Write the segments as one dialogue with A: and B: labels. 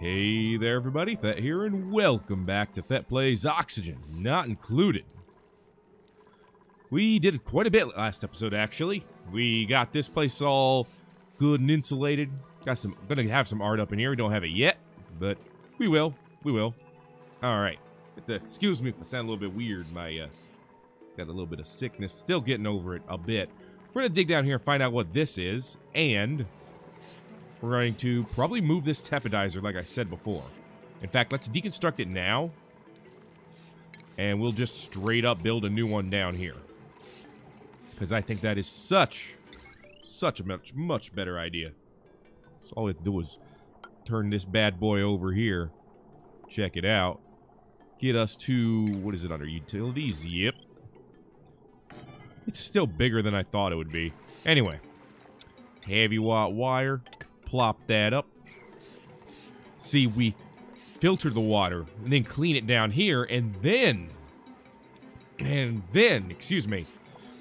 A: Hey there, everybody. Thet here, and welcome back to Thet Plays Oxygen, not included. We did quite a bit last episode, actually. We got this place all good and insulated. Got some, gonna have some art up in here. We don't have it yet, but we will. We will. All right. Excuse me if I sound a little bit weird. My uh, got a little bit of sickness. Still getting over it a bit. We're gonna dig down here and find out what this is, and we're going to probably move this tepidizer like I said before. In fact, let's deconstruct it now. And we'll just straight up build a new one down here. Because I think that is such, such a much, much better idea. So all we have to do is turn this bad boy over here. Check it out. Get us to, what is it under? Utilities? Yep. It's still bigger than I thought it would be. Anyway. Heavy watt wire plop that up. See, we filter the water and then clean it down here and then and then, excuse me,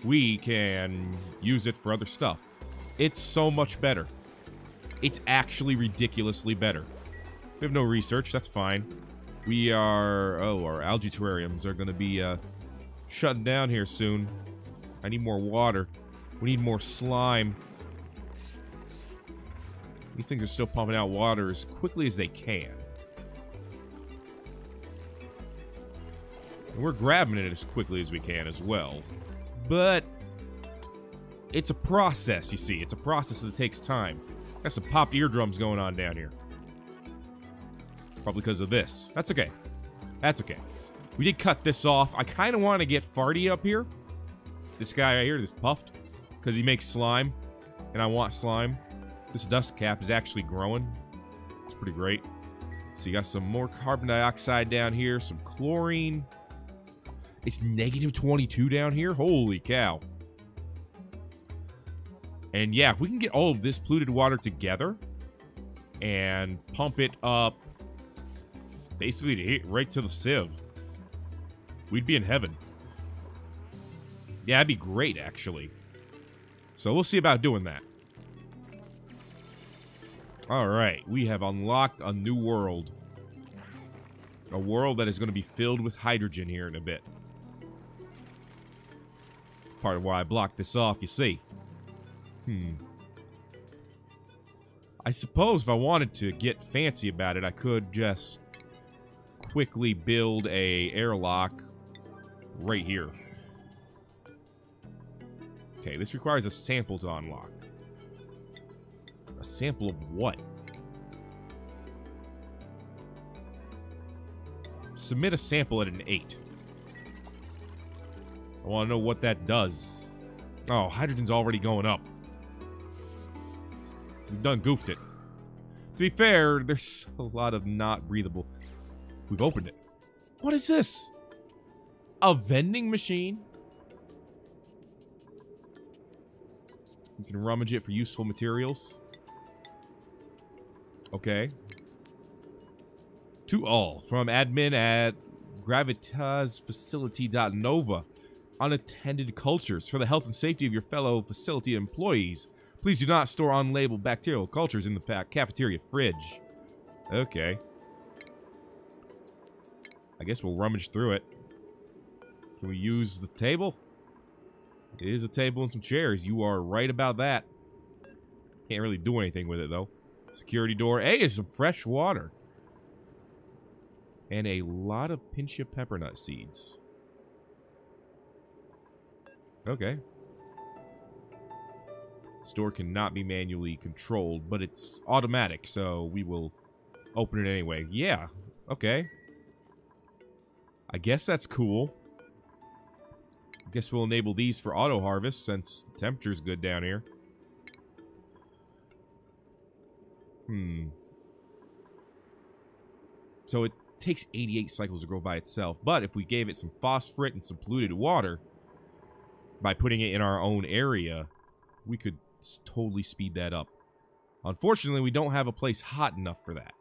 A: we can use it for other stuff. It's so much better. It's actually ridiculously better. We have no research, that's fine. We are, oh, our algae terrariums are going to be uh, shutting down here soon. I need more water. We need more slime. These things are still pumping out water as quickly as they can. And we're grabbing it as quickly as we can as well. But it's a process, you see. It's a process that takes time. Got some popped eardrums going on down here. Probably because of this. That's okay. That's okay. We did cut this off. I kind of want to get Farty up here. This guy right here, this Puft. Because he makes slime. And I want slime. This Dusk Cap is actually growing. It's pretty great. So you got some more carbon dioxide down here, some chlorine. It's negative 22 down here. Holy cow. And yeah, if we can get all of this polluted water together and pump it up basically to hit right to the sieve, we'd be in heaven. Yeah, that'd be great, actually. So we'll see about doing that. Alright, we have unlocked a new world. A world that is going to be filled with hydrogen here in a bit. Part of why I blocked this off, you see. Hmm. I suppose if I wanted to get fancy about it, I could just quickly build a airlock right here. Okay, this requires a sample to unlock. Sample of what? Submit a sample at an 8. I want to know what that does. Oh, hydrogen's already going up. We've done goofed it. To be fair, there's a lot of not breathable. We've opened it. What is this? A vending machine? You can rummage it for useful materials. Okay. To all, from admin at gravitasfacility.nova. Unattended cultures for the health and safety of your fellow facility employees. Please do not store unlabeled bacterial cultures in the cafeteria fridge. Okay. I guess we'll rummage through it. Can we use the table? It is a table and some chairs. You are right about that. Can't really do anything with it, though. Security door. Hey, is some fresh water. And a lot of Pincha Peppernut seeds. Okay. Store cannot be manually controlled, but it's automatic, so we will open it anyway. Yeah, okay. I guess that's cool. I guess we'll enable these for auto harvest since the temperature's good down here. Hmm. So it takes 88 cycles to grow by itself. But if we gave it some phosphate and some polluted water, by putting it in our own area, we could totally speed that up. Unfortunately, we don't have a place hot enough for that.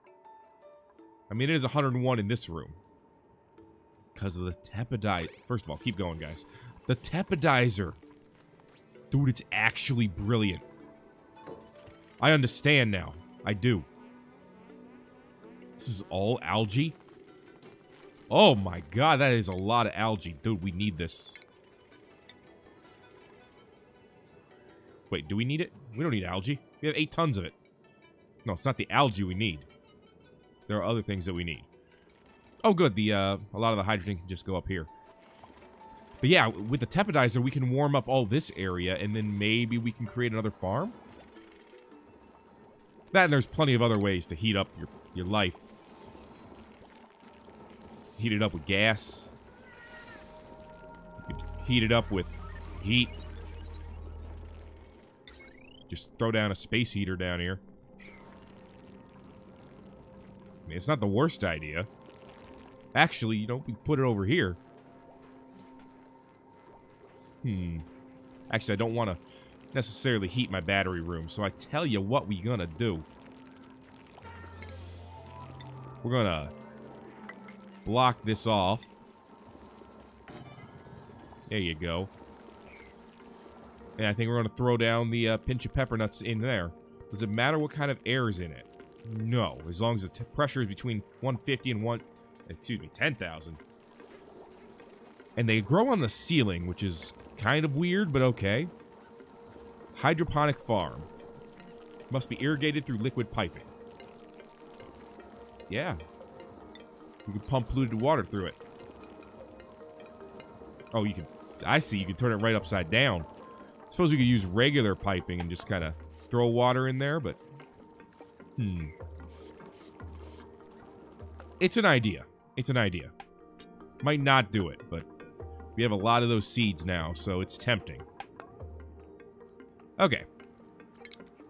A: I mean, it is 101 in this room. Because of the tepidite. First of all, keep going, guys. The tepidizer. Dude, it's actually brilliant. I understand now. I do. this is all algae? Oh my god, that is a lot of algae. Dude, we need this. Wait, do we need it? We don't need algae. We have eight tons of it. No, it's not the algae we need. There are other things that we need. Oh, good. The uh, A lot of the hydrogen can just go up here. But yeah, with the tepidizer, we can warm up all this area, and then maybe we can create another farm? That and there's plenty of other ways to heat up your, your life. Heat it up with gas. Heat it up with heat. Just throw down a space heater down here. I mean, it's not the worst idea. Actually, you know, we put it over here. Hmm. Actually, I don't want to necessarily heat my battery room, so I tell you what we gonna do. We're gonna block this off. There you go. And I think we're to throw down the uh, Pincha Peppernuts in there. Does it matter what kind of air is in it? No, as long as the pressure is between 150 and 1, excuse me, 10,000. And they grow on the ceiling, which is kind of weird, but okay. Hydroponic farm. Must be irrigated through liquid piping. Yeah. You can pump polluted water through it. Oh, you can... I see. You can turn it right upside down. I Suppose we could use regular piping and just kind of throw water in there, but... Hmm. It's an idea. It's an idea. Might not do it, but we have a lot of those seeds now, so it's tempting. Okay.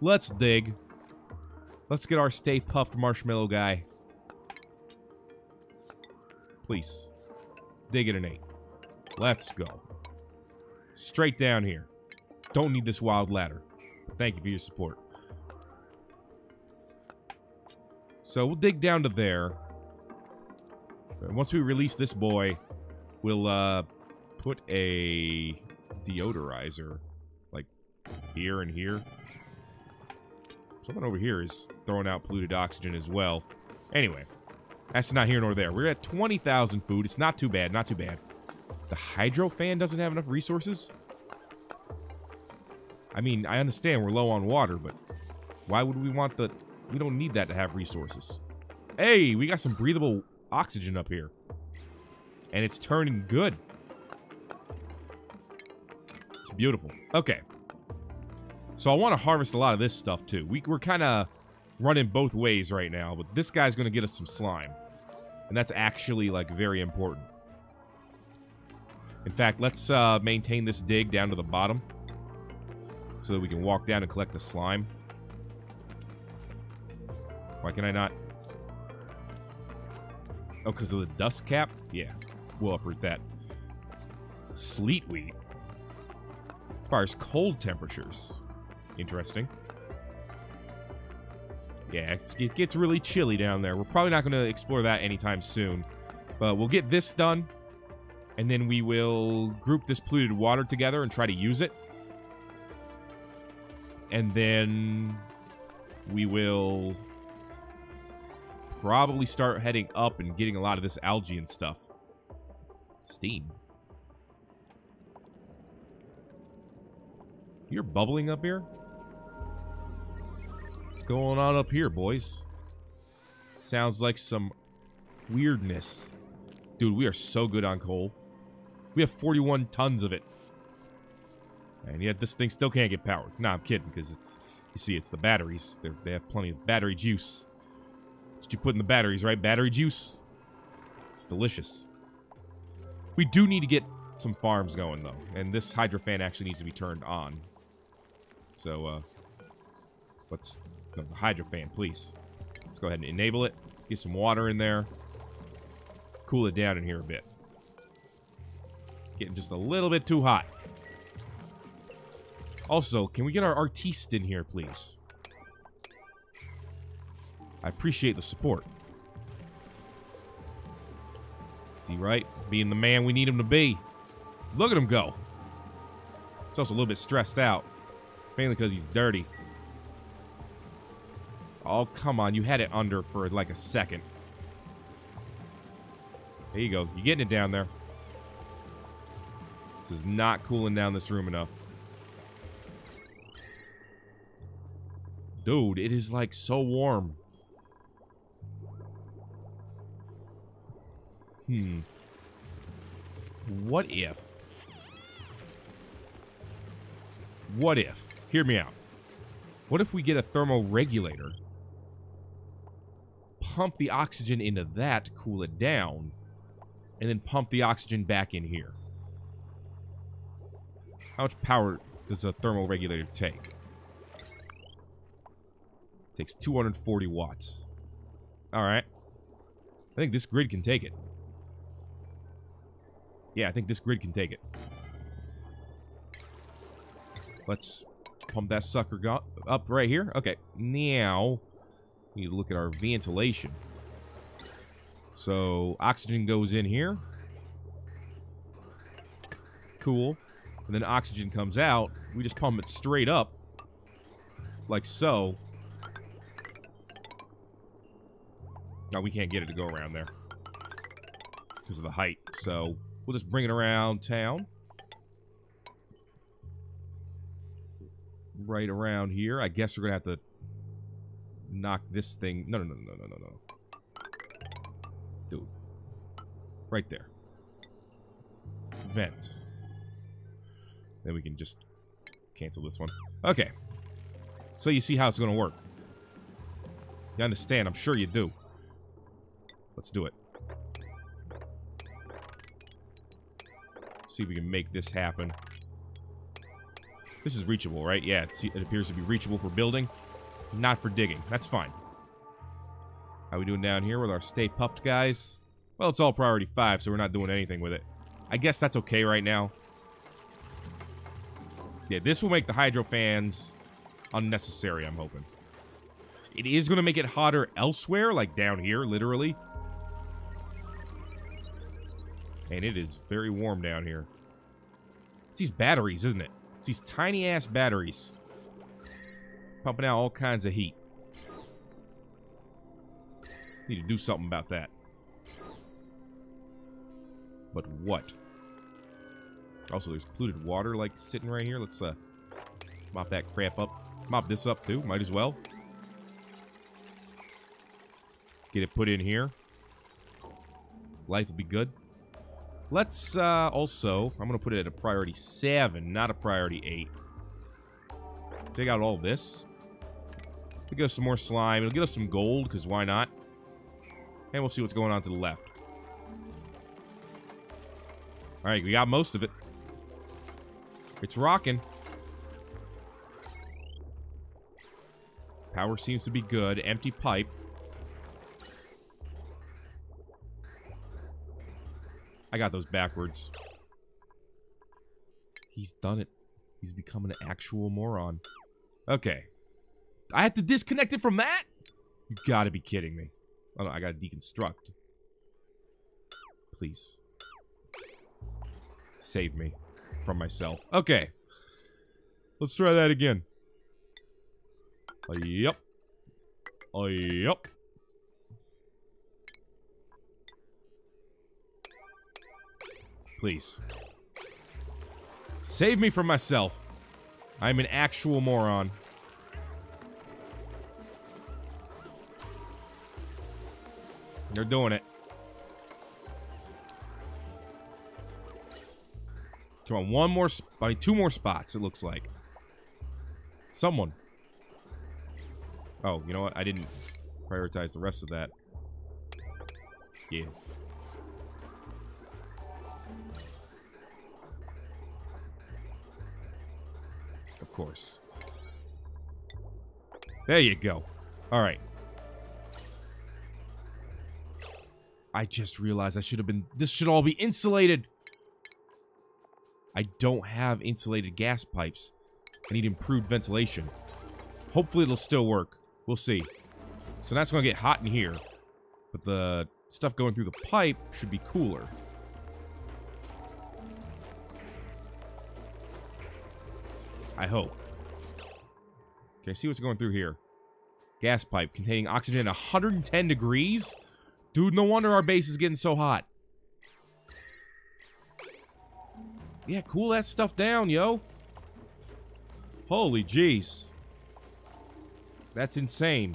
A: Let's dig. Let's get our Stay Puft Marshmallow guy. Please. Dig it an 8. Let's go. Straight down here. Don't need this wild ladder. Thank you for your support. So we'll dig down to there. And once we release this boy, we'll uh, put a deodorizer here and here. Someone over here is throwing out polluted oxygen as well. Anyway, that's not here nor there. We're at 20,000 food. It's not too bad, not too bad. The hydro fan doesn't have enough resources? I mean, I understand we're low on water, but why would we want the... We don't need that to have resources. Hey, we got some breathable oxygen up here. And it's turning good. It's beautiful. Okay. So I want to harvest a lot of this stuff, too. We, we're kind of running both ways right now, but this guy's going to get us some slime. And that's actually, like, very important. In fact, let's uh, maintain this dig down to the bottom so that we can walk down and collect the slime. Why can I not? Oh, because of the Dusk Cap? Yeah, we'll uproot that. Sleet wheat. Requires cold temperatures. Interesting. Yeah, it gets really chilly down there. We're probably not going to explore that anytime soon. But we'll get this done. And then we will group this polluted water together and try to use it. And then we will probably start heading up and getting a lot of this algae and stuff. Steam. You're bubbling up here? Going on up here, boys? Sounds like some weirdness. Dude, we are so good on coal. We have 41 tons of it. And yet this thing still can't get powered. Nah, I'm kidding, because it's, you see, it's the batteries. They're, they have plenty of battery juice. what you put in the batteries, right? Battery juice. It's delicious. We do need to get some farms going, though. And this hydro fan actually needs to be turned on. So, uh, let's, no, the hydro fan, please. Let's go ahead and enable it. Get some water in there. Cool it down in here a bit. Getting just a little bit too hot. Also, can we get our artiste in here, please? I appreciate the support. Is he right? Being the man we need him to be. Look at him go. He's also a little bit stressed out. Mainly because he's dirty. Oh, come on. You had it under for like a second. There you go. You're getting it down there. This is not cooling down this room enough. Dude, it is like so warm. Hmm. What if? What if? Hear me out. What if we get a thermoregulator? Pump the oxygen into that cool it down, and then pump the oxygen back in here. How much power does a thermal regulator take? Takes 240 watts. Alright. I think this grid can take it. Yeah, I think this grid can take it. Let's pump that sucker up right here. Okay, now we need to look at our ventilation. So, oxygen goes in here. Cool. And then oxygen comes out. We just pump it straight up. Like so. Now, we can't get it to go around there. Because of the height. So, we'll just bring it around town. right around here. I guess we're going to have to knock this thing. No, no, no, no, no, no, no. Dude. Right there. Vent. Then we can just cancel this one. Okay. So you see how it's going to work. You understand? I'm sure you do. Let's do it. See if we can make this happen. This is reachable, right? Yeah, it appears to be reachable for building, not for digging. That's fine. How we doing down here with our Stay Puft guys? Well, it's all priority 5, so we're not doing anything with it. I guess that's okay right now. Yeah, this will make the hydro fans unnecessary, I'm hoping. It is going to make it hotter elsewhere, like down here, literally. And it is very warm down here. It's these batteries, isn't it? It's these tiny ass batteries. Pumping out all kinds of heat. Need to do something about that. But what? Also, there's polluted water, like, sitting right here. Let's, uh, mop that crap up. Mop this up, too. Might as well. Get it put in here. Life will be good. Let's uh, also, I'm to put it at a priority 7, not a priority 8. Take out all this. We'll get us some more slime. It'll get us some gold, because why not? And we'll see what's going on to the left. Alright, we got most of it. It's rocking. Power seems to be good. Empty pipe. I got those backwards. He's done it. He's become an actual moron. Okay. I have to disconnect it from that? You gotta be kidding me. Oh no, I gotta deconstruct. Please. Save me from myself. Okay. Let's try that again. Yep. Yep. Please. Save me from myself. I'm an actual moron. They're doing it. Come on, one more, I mean, two more spots, it looks like. Someone. Oh, you know what? I didn't prioritize the rest of that. Yeah. Of course. There you go. All right. I just realized I should have been... This should all be insulated. I don't have insulated gas pipes. I need improved ventilation. Hopefully it'll still work. We'll see. So that's going to get hot in here. But the stuff going through the pipe should be cooler. I hope. Okay, see what's going through here. Gas pipe containing oxygen at 110 degrees? Dude, no wonder our base is getting so hot. Yeah, cool that stuff down, yo. Holy jeez. That's insane.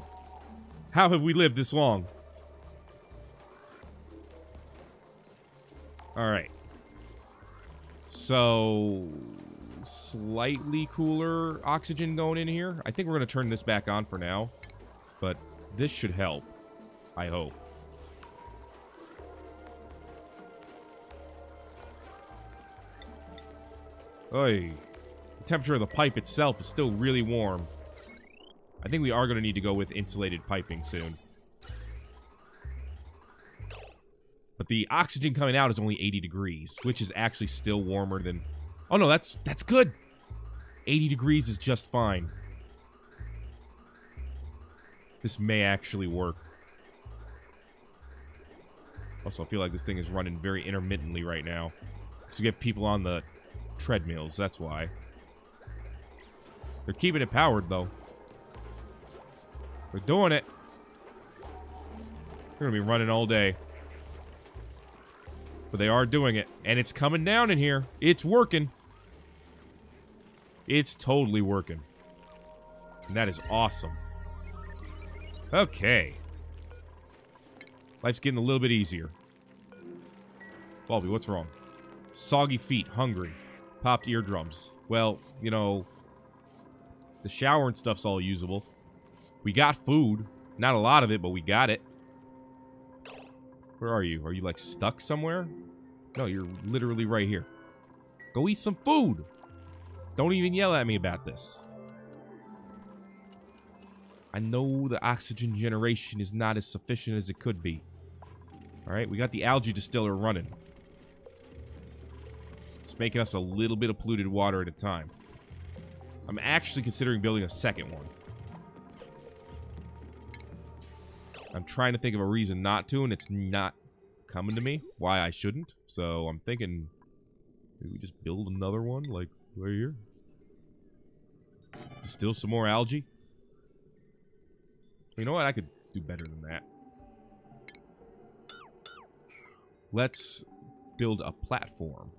A: How have we lived this long? Alright. So, slightly cooler oxygen going in here. I think we're going to turn this back on for now. But this should help. I hope. Oy. The temperature of the pipe itself is still really warm. I think we are going to need to go with insulated piping soon. But the oxygen coming out is only 80 degrees, which is actually still warmer than... Oh, no, that's that's good. 80 degrees is just fine. This may actually work. Also, I feel like this thing is running very intermittently right now. So we get people on the treadmills, that's why. They're keeping it powered, though. They're doing it. They're going to be running all day. But they are doing it. And it's coming down in here. It's working. It's totally working. And that is awesome. Okay. Life's getting a little bit easier. Bulby, what's wrong? Soggy feet, hungry, popped eardrums. Well, you know, the shower and stuff's all usable. We got food. Not a lot of it, but we got it. Where are you? Are you, like, stuck somewhere? No, you're literally right here. Go eat some food! Don't even yell at me about this. I know the oxygen generation is not as sufficient as it could be. Alright, we got the algae distiller running. It's making us a little bit of polluted water at a time. I'm actually considering building a second one. I'm trying to think of a reason not to, and it's not coming to me why I shouldn't. So I'm thinking, maybe we just build another one, like right here. Still some more algae. You know what? I could do better than that. Let's build a platform.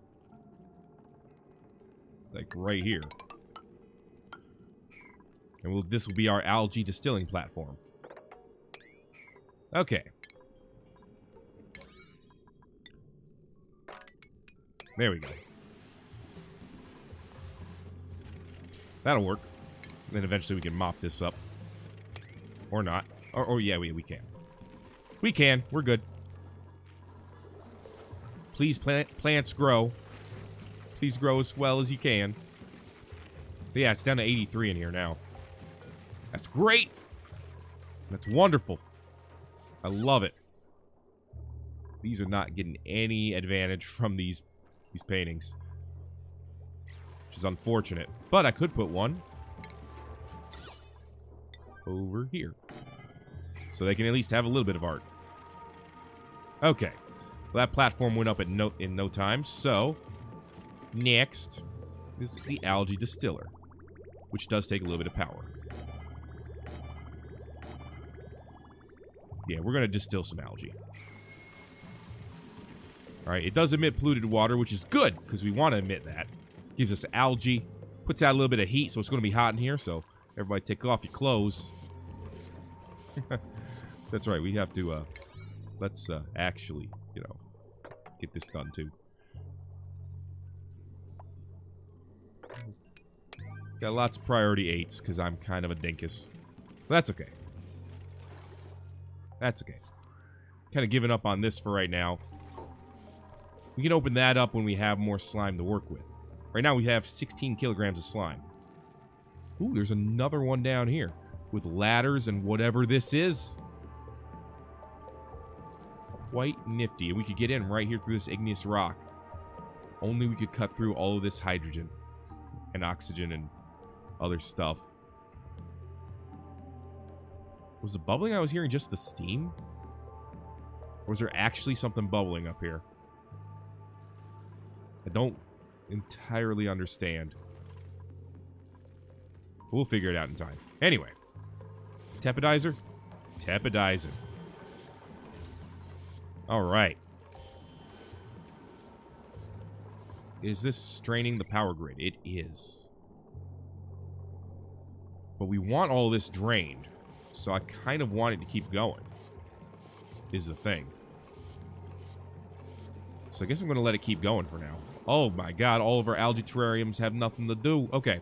A: Like right here. And we'll, this will be our algae distilling platform. Okay. There we go. That'll work. then eventually we can mop this up. Or not. Or, or yeah, we, we can. We can. We're good. Please, plant, plants grow. Please grow as well as you can. But yeah, it's down to 83 in here now. That's great. That's wonderful. I love it. These are not getting any advantage from these these paintings. Which is unfortunate. But I could put one over here. So they can at least have a little bit of art. Okay. Well, that platform went up at no, in no time. So, next is the algae distiller, which does take a little bit of power. Yeah, we're going to distill some algae. All right, it does emit polluted water, which is good because we want to emit that. Gives us algae, puts out a little bit of heat, so it's going to be hot in here. So everybody take off your clothes. That's right, we have to, uh, let's uh, actually, you know, get this done too. Got lots of priority eights because I'm kind of a dinkus. But that's okay. That's okay. Kind of giving up on this for right now. We can open that up when we have more slime to work with. Right now we have 16 kilograms of slime. Ooh, there's another one down here with ladders and whatever this is. Quite nifty. And we could get in right here through this igneous rock. Only we could cut through all of this hydrogen and oxygen and other stuff. Was the bubbling I was hearing just the steam? Or was there actually something bubbling up here? I don't entirely understand. We'll figure it out in time. Anyway. Tepidizer? Tepidizer. Alright. Is this straining the power grid? It is. But we want all this drained. So I kind of want it to keep going. Is the thing. So I guess I'm going to let it keep going for now. Oh my god, all of our algae terrariums have nothing to do. Okay.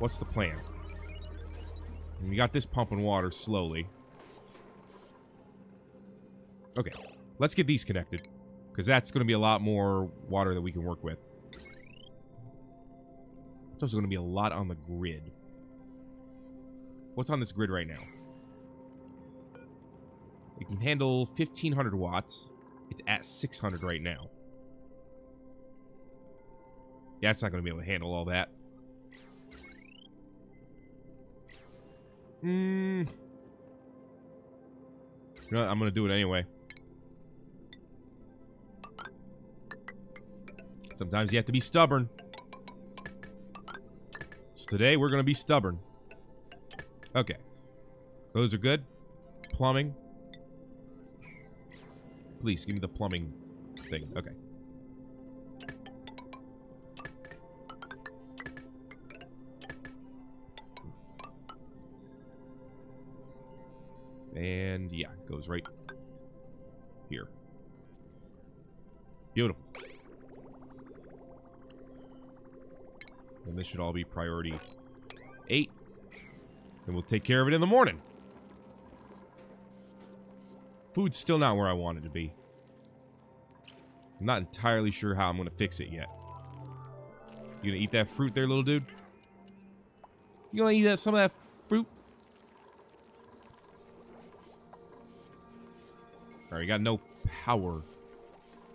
A: What's the plan? We got this pumping water slowly. Okay. Let's get these connected. Because that's going to be a lot more water that we can work with. It's also going to be a lot on the grid. What's on this grid right now? It can handle 1500 watts. It's at 600 right now. Yeah, it's not going to be able to handle all that. Hmm. You know I'm going to do it anyway. Sometimes you have to be stubborn. Today we're going to be stubborn. Okay. Those are good. Plumbing. Please, give me the plumbing thing. Okay. And yeah, goes right here. Beautiful. And this should all be priority 8. And we'll take care of it in the morning. Food's still not where I want it to be. I'm not entirely sure how I'm going to fix it yet. You gonna eat that fruit there, little dude? You gonna eat that, some of that fruit? Alright, got no power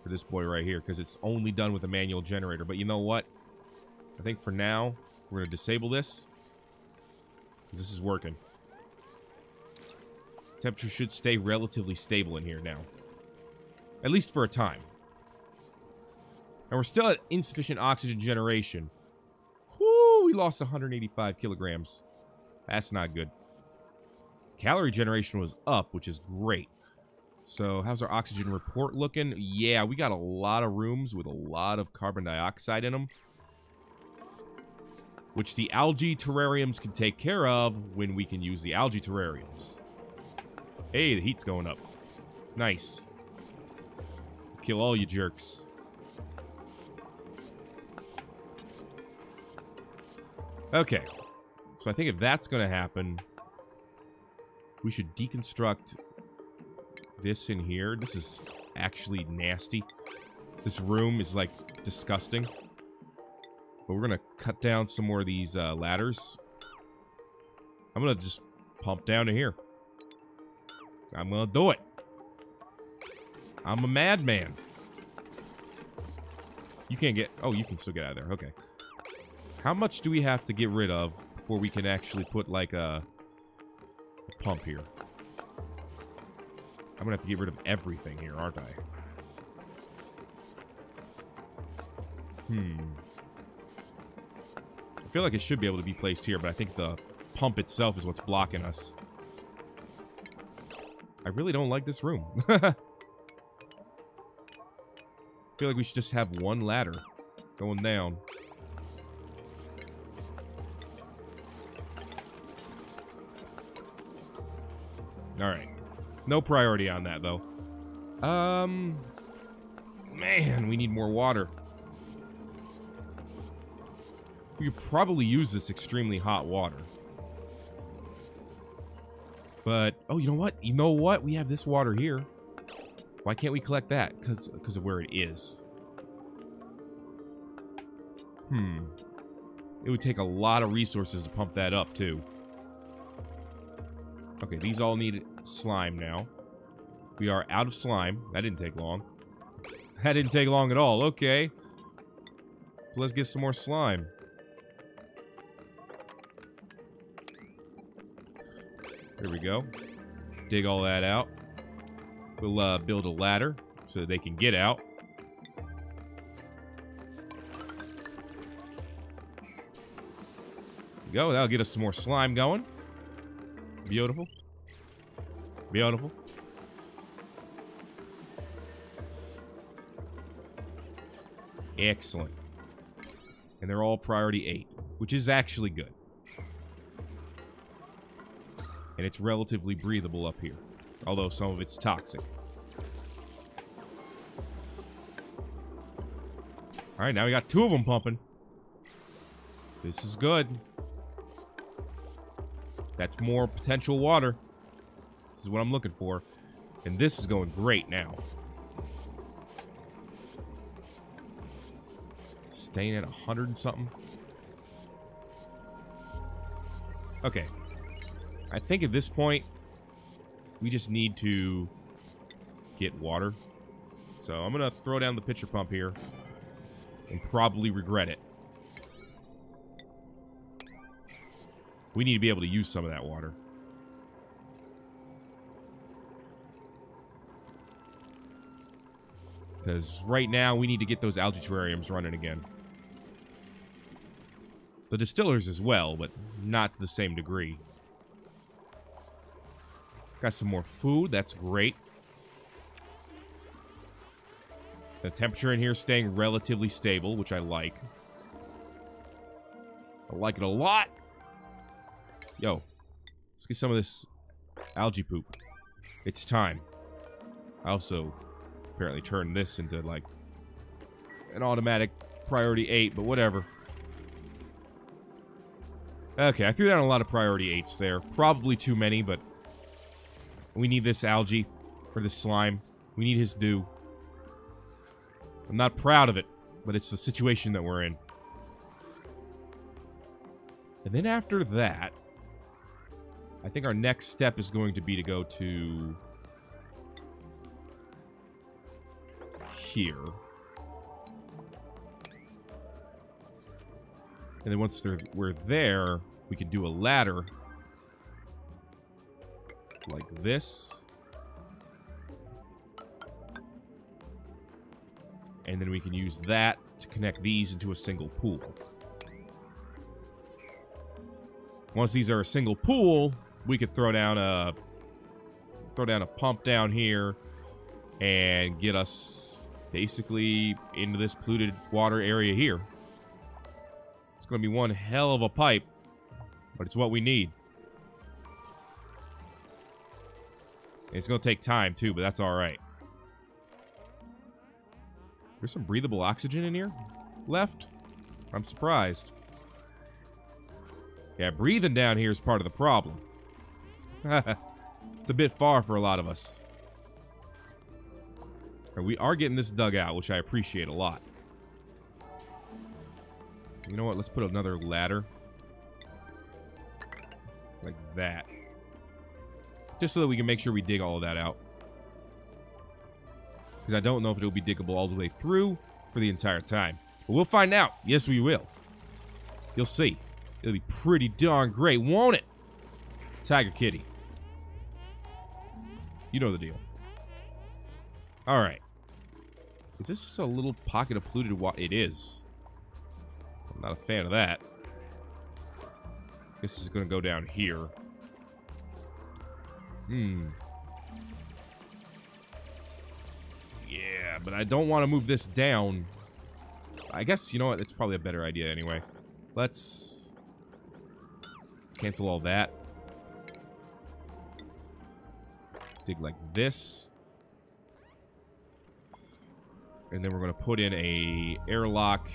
A: for this boy right here because it's only done with a manual generator. But you know what? I think for now, we're going to disable this. This is working. Temperature should stay relatively stable in here now. At least for a time. And we're still at insufficient oxygen generation. Whoo, we lost 185 kilograms. That's not good. Calorie generation was up, which is great. So how's our oxygen report looking? Yeah, we got a lot of rooms with a lot of carbon dioxide in them. Which the algae terrariums can take care of when we can use the algae terrariums. Hey, the heat's going up. Nice. Kill all you jerks. Okay. So I think if that's going to happen, we should deconstruct this in here. This is actually nasty. This room is, like, disgusting. But we're going to cut down some more of these uh, ladders. I'm going to just pump down to here. I'm going to do it. I'm a madman. You can't get... Oh, you can still get out of there. Okay. How much do we have to get rid of before we can actually put, like, a, a pump here? I'm going to have to get rid of everything here, aren't I? Hmm. I feel like it should be able to be placed here, but I think the pump itself is what's blocking us. I really don't like this room. I feel like we should just have one ladder going down. Alright. No priority on that, though. Um... Man, we need more water. We could probably use this extremely hot water. But, oh, you know what? You know what? We have this water here. Why can't we collect that? Because of where it is. Hmm. It would take a lot of resources to pump that up, too. Okay, these all need slime now. We are out of slime. That didn't take long. That didn't take long at all. Okay. So let's get some more slime. There we go. Dig all that out. We'll uh, build a ladder so they can get out. go. That'll get us some more slime going. Beautiful. Beautiful. Excellent. And they're all priority 8, which is actually good. And it's relatively breathable up here, although some of it's toxic. All right, now we got two of them pumping. This is good. That's more potential water. This is what I'm looking for. And this is going great now. Staying at 100 and something. Okay. I think at this point, we just need to get water. So I'm going to throw down the pitcher pump here and probably regret it. We need to be able to use some of that water. Because right now, we need to get those algae terrariums running again. The distillers as well, but not to the same degree. Got some more food. That's great. The temperature in here is staying relatively stable, which I like. I like it a lot. Yo, let's get some of this algae poop. It's time. I also apparently turned this into, like, an automatic priority 8, but whatever. Okay, I threw down a lot of priority 8s there. Probably too many, but we need this algae for this slime. We need his due. I'm not proud of it, but it's the situation that we're in. And then after that, I think our next step is going to be to go to here. And then once we're there, we can do a ladder like this. And then we can use that to connect these into a single pool. Once these are a single pool, we could throw down a throw down a pump down here and get us basically into this polluted water area here. It's going to be one hell of a pipe, but it's what we need. It's going to take time too, but that's all right. There's some breathable oxygen in here left. I'm surprised. Yeah, breathing down here is part of the problem. it's a bit far for a lot of us. And we are getting this dug out, which I appreciate a lot. You know what? Let's put another ladder. Like that. Just so that we can make sure we dig all of that out. Because I don't know if it'll be diggable all the way through for the entire time. But we'll find out. Yes, we will. You'll see. It'll be pretty darn great, won't it? Tiger Kitty. You know the deal. All right. Is this just a little pocket of polluted water? It is. I'm not a fan of that. This is going to go down here. Hmm. Yeah, but I don't want to move this down. I guess, you know what? It's probably a better idea anyway. Let's cancel all that. Dig like this. And then we're going to put in a airlock.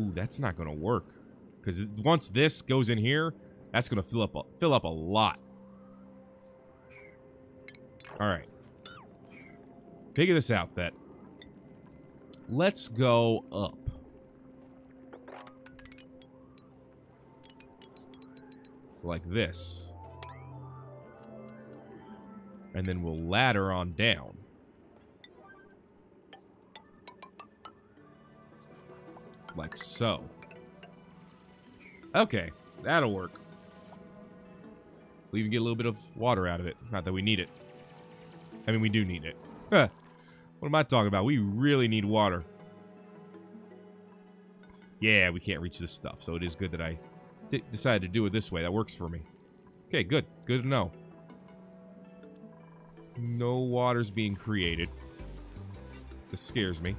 A: Ooh, that's not going to work. Because once this goes in here, that's going to fill up a, fill up a lot. All right. Figure this out, that. Let's go up. Like this. And then we'll ladder on down. Like so. Okay, that'll work. We'll even get a little bit of water out of it. Not that we need it. I mean, we do need it. Huh. What am I talking about? We really need water. Yeah, we can't reach this stuff, so it is good that I decided to do it this way. That works for me. Okay, good. Good to know. No water's being created. This scares me.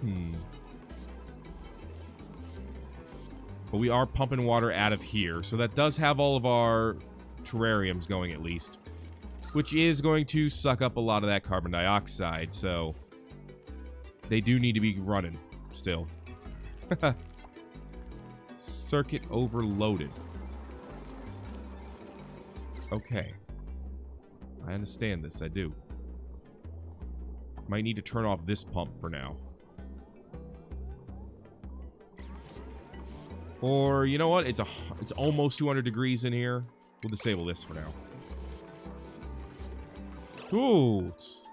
A: Hmm. But we are pumping water out of here, so that does have all of our terrariums going at least. Which is going to suck up a lot of that carbon dioxide, so... They do need to be running still. Circuit overloaded. Okay. I understand this, I do. Might need to turn off this pump for now. Or, you know what? It's a it's almost 200 degrees in here. We'll disable this for now. Ooh, it's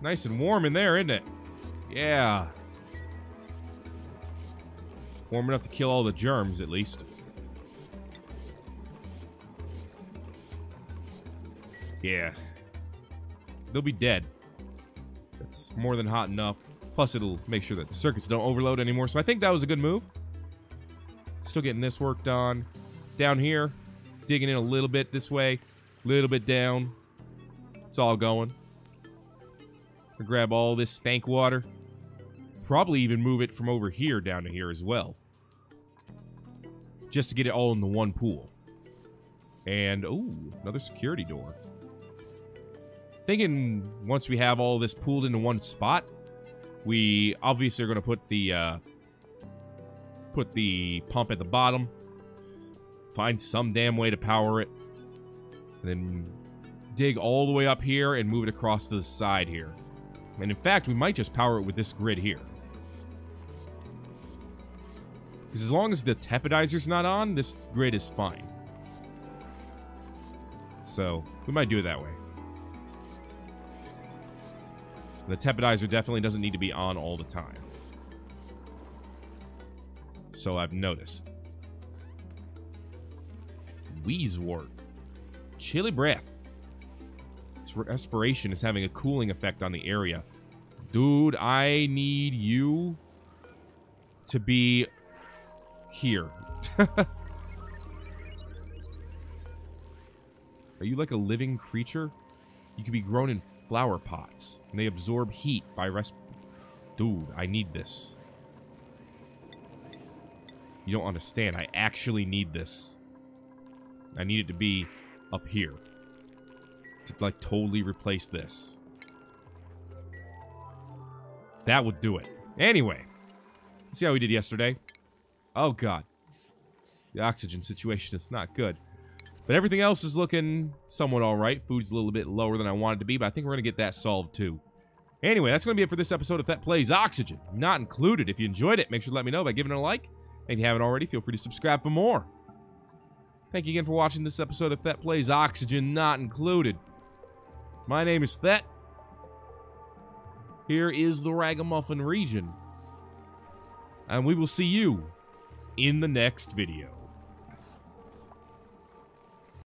A: nice and warm in there, isn't it? Yeah. Warm enough to kill all the germs, at least. Yeah. They'll be dead. That's more than hot enough. Plus, it'll make sure that the circuits don't overload anymore. So I think that was a good move. Still getting this worked on. Down here, digging in a little bit this way, a little bit down. It's all going. grab all this stank water. Probably even move it from over here down to here as well. Just to get it all in the one pool. And, oh, another security door. Thinking once we have all this pooled into one spot, we obviously are going to put the uh, put the pump at the bottom, find some damn way to power it, and then dig all the way up here and move it across to the side here. And in fact, we might just power it with this grid here. Because as long as the tepidizer's not on, this grid is fine. So, we might do it that way. The tepidizer definitely doesn't need to be on all the time so I've noticed. Wheezewort. Chilly breath. Its respiration is having a cooling effect on the area. Dude, I need you to be here. Are you like a living creature? You can be grown in flower pots, and they absorb heat by resp... Dude, I need this. You don't understand. I actually need this. I need it to be up here. To, like, totally replace this. Thet would do it. Anyway. See how we did yesterday? Oh, God. The oxygen situation is not good. But everything else is looking somewhat alright. Food's a little bit lower than I wanted to be, but I think we're going to get that solved, too. Anyway, that's going to be it for this episode of That Plays Oxygen. Not included. If you enjoyed it, make sure to let me know by giving it a like if you haven't already, feel free to subscribe for more. Thank you again for watching this episode of Thet Plays Oxygen Not Included. My name is Thet. Here is the Ragamuffin region. And we will see you in the next video.